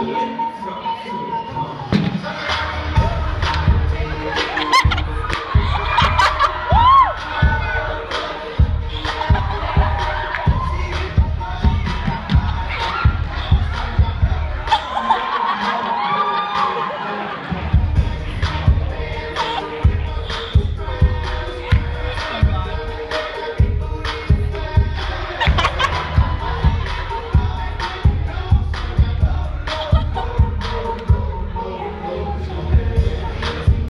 Yeah.